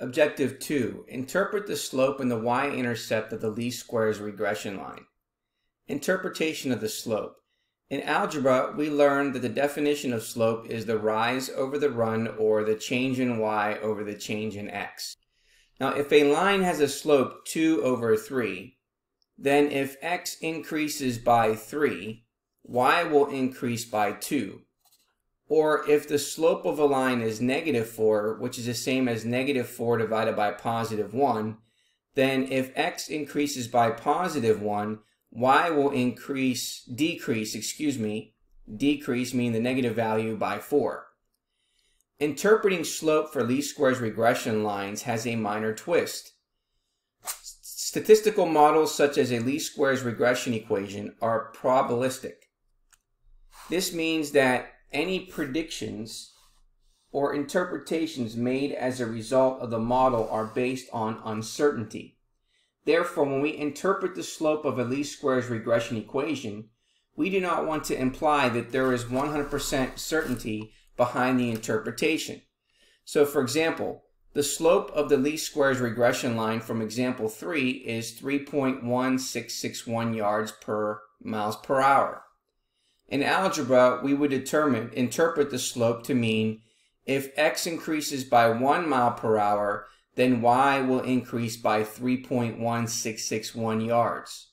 Objective 2. Interpret the slope and the y-intercept of the least squares regression line. Interpretation of the slope. In algebra, we learned that the definition of slope is the rise over the run or the change in y over the change in x. Now, if a line has a slope 2 over 3, then if x increases by 3, y will increase by 2. Or if the slope of a line is negative 4, which is the same as negative 4 divided by positive 1, then if x increases by positive 1, y will increase, decrease, excuse me, decrease meaning the negative value by 4. Interpreting slope for least squares regression lines has a minor twist. Statistical models such as a least squares regression equation are probabilistic. This means that any predictions or interpretations made as a result of the model are based on uncertainty. Therefore, when we interpret the slope of a least squares regression equation, we do not want to imply that there is 100% certainty behind the interpretation. So for example, the slope of the least squares regression line from example 3 is 3.1661 yards per miles per hour. In algebra, we would determine, interpret the slope to mean if x increases by 1 mile per hour, then y will increase by 3.1661 yards.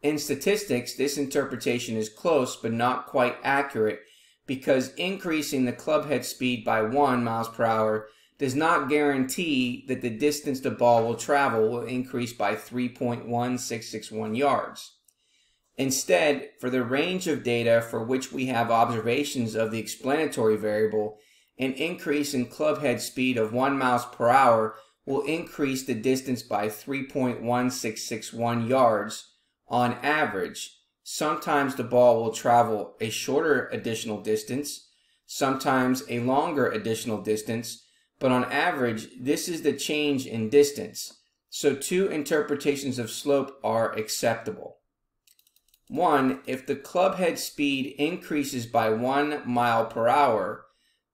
In statistics, this interpretation is close but not quite accurate because increasing the club head speed by 1 miles per hour does not guarantee that the distance the ball will travel will increase by 3.1661 yards. Instead, for the range of data for which we have observations of the explanatory variable, an increase in club head speed of 1 miles per hour will increase the distance by 3.1661 yards on average. Sometimes the ball will travel a shorter additional distance, sometimes a longer additional distance, but on average, this is the change in distance. So two interpretations of slope are acceptable. One, if the club head speed increases by one mile per hour,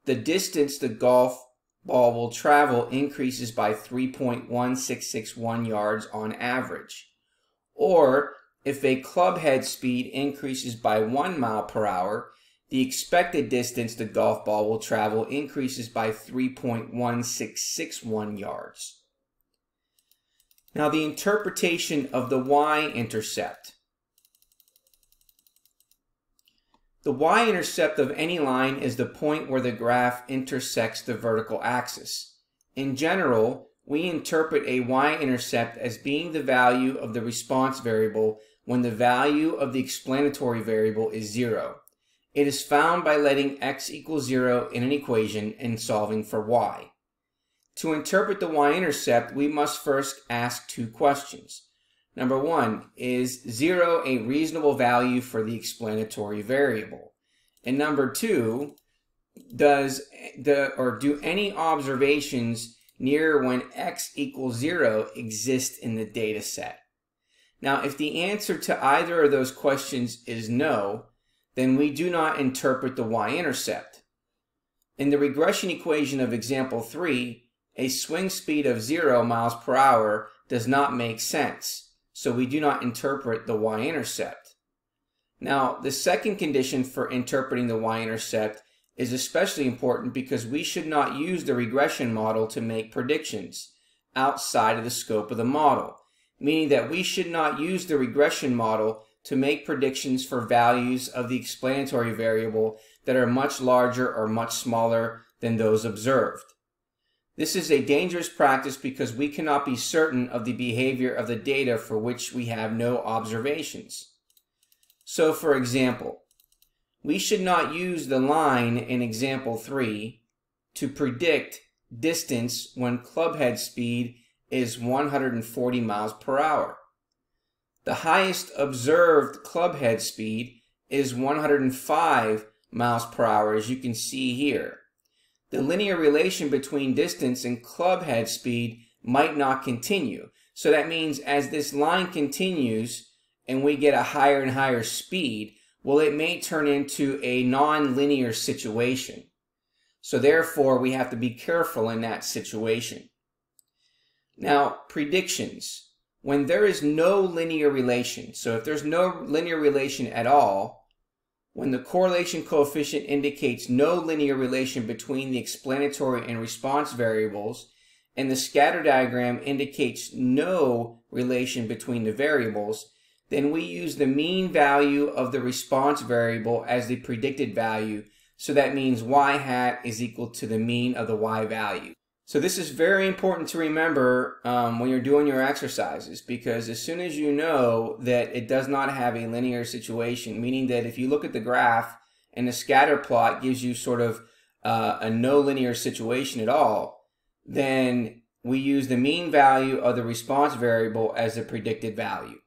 the distance the golf ball will travel increases by 3.1661 yards on average. Or, if a club head speed increases by one mile per hour, the expected distance the golf ball will travel increases by 3.1661 yards. Now the interpretation of the y-intercept. The y-intercept of any line is the point where the graph intersects the vertical axis. In general, we interpret a y-intercept as being the value of the response variable when the value of the explanatory variable is zero. It is found by letting x equal zero in an equation and solving for y. To interpret the y-intercept, we must first ask two questions. Number one, is zero a reasonable value for the explanatory variable? And number two, does the or do any observations near when x equals zero exist in the data set? Now, if the answer to either of those questions is no, then we do not interpret the y-intercept. In the regression equation of example 3, a swing speed of 0 miles per hour does not make sense so we do not interpret the y-intercept. Now, the second condition for interpreting the y-intercept is especially important because we should not use the regression model to make predictions outside of the scope of the model, meaning that we should not use the regression model to make predictions for values of the explanatory variable that are much larger or much smaller than those observed. This is a dangerous practice because we cannot be certain of the behavior of the data for which we have no observations. So for example, we should not use the line in example 3 to predict distance when clubhead speed is 140 miles per hour. The highest observed clubhead speed is 105 miles per hour as you can see here the linear relation between distance and club head speed might not continue. So that means as this line continues and we get a higher and higher speed, well, it may turn into a non-linear situation. So therefore, we have to be careful in that situation. Now, predictions. When there is no linear relation, so if there's no linear relation at all, when the correlation coefficient indicates no linear relation between the explanatory and response variables, and the scatter diagram indicates no relation between the variables, then we use the mean value of the response variable as the predicted value. So that means y hat is equal to the mean of the y value. So this is very important to remember um, when you're doing your exercises because as soon as you know that it does not have a linear situation, meaning that if you look at the graph and the scatter plot gives you sort of uh, a no linear situation at all, then we use the mean value of the response variable as the predicted value.